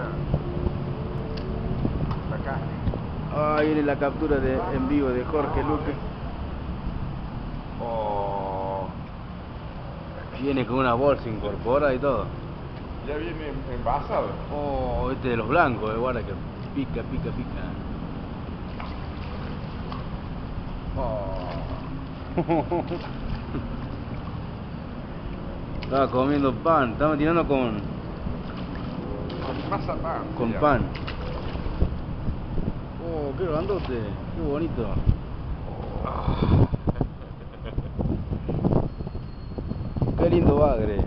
Barcelona. Sacaste. Ah, viene la captura de, en vivo de Jorge Luque. Oh. Viene con una bolsa incorporada y todo. Ya viene envasado. Oh, este de los blancos, eh, guarda que pica, pica, pica. Oh. Estaba comiendo pan, estaba tirando con con mazapán. se con pan. Oh, qué grandote, qué bonito. Oh. Qué lindo bagre.